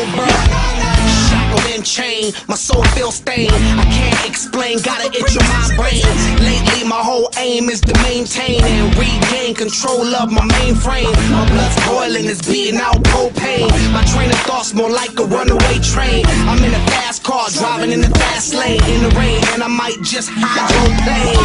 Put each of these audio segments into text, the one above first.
Goldberg. And chained, my soul feels stained. I can't explain, gotta itch on my brain. Lately, my whole aim is to maintain and regain control of my mainframe. My blood's boiling, it's beating out propane. My train of thoughts more like a runaway train. I'm in a fast car, driving in the fast lane in the rain, and I might just hide your hydroplane.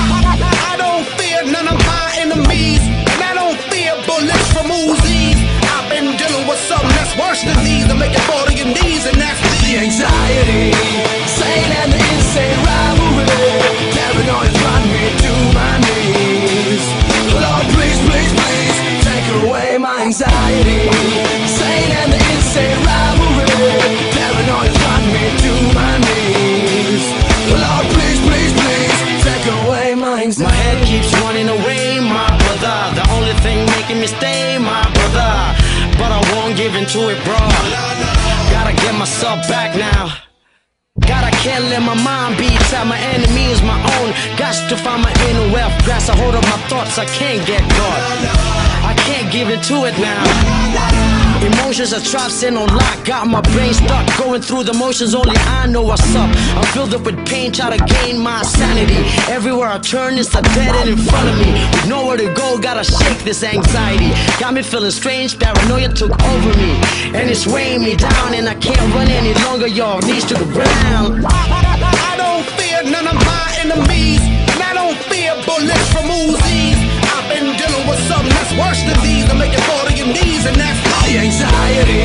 My head keeps running away, my brother. The only thing making me stay, my brother. But I won't give in to it, bro. Gotta get myself back now. God, I can't let my mind be tied. My enemy is my own. Got to find my inner wealth. Grasp a hold of my thoughts. I can't get caught. I into it now. Emotions are trapped in on lock. Got my brain stuck. Going through the motions. Only I know what's up. I'm filled up with pain. Try to gain my sanity. Everywhere I turn, it's a dead end in front of me. With nowhere to go, gotta shake this anxiety. Got me feeling strange. Paranoia took over me. And it's weighing me down. And I can't run any longer. Y'all needs to the ground. I don't fear none of my enemies, and I don't fear bullets from Uzis. I've been dealing with something that's worse than these. Knees, and that's the anxiety.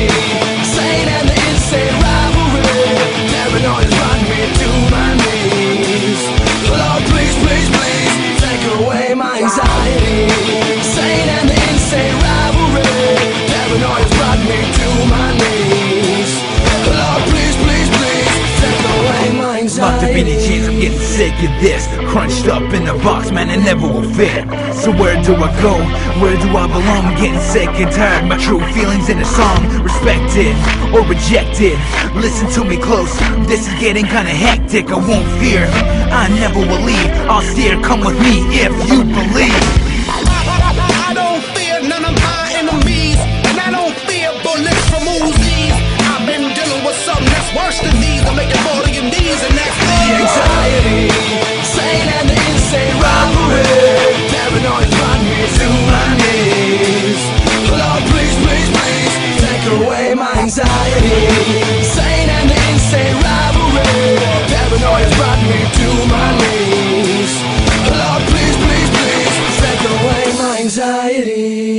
Sick of this Crunched up in a box, man, it never will fit. So where do I go? Where do I belong? Getting sick and tired My true feelings in a song. Respected or rejected Listen to me close. This is getting kinda hectic I won't fear. I never will leave I'll steer, come with me if you believe anxiety.